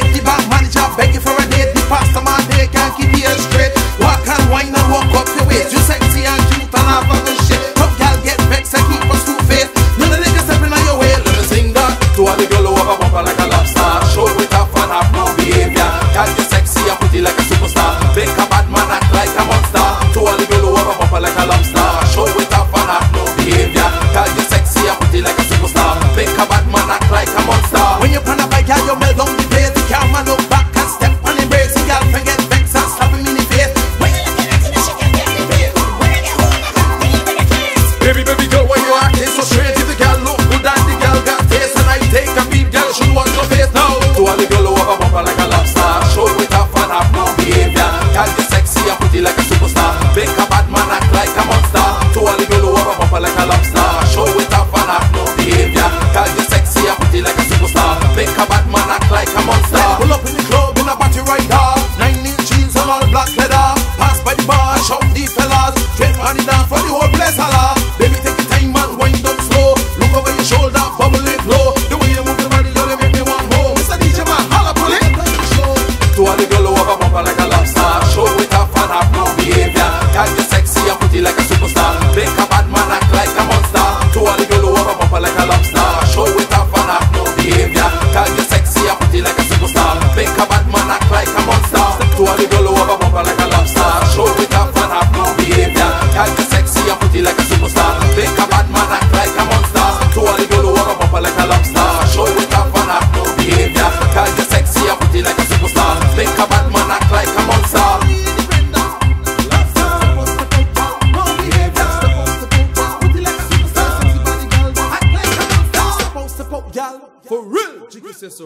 Take make a bad man act like a monster. Let pull up in the club in a body rider, nine inch jeans and all black leather. Pass by the bar, shout the fellas, straight on it down for the whole place holla. Baby take your time and wind up slow. Look over your shoulder, bubble it low. The way you move your body, girl, you make me want more. Mr. DJ man, holla pull it. To all the girls who have a bumper like a lobster, show it off and have no behavior. Got you sexy. For real, Jiggy says.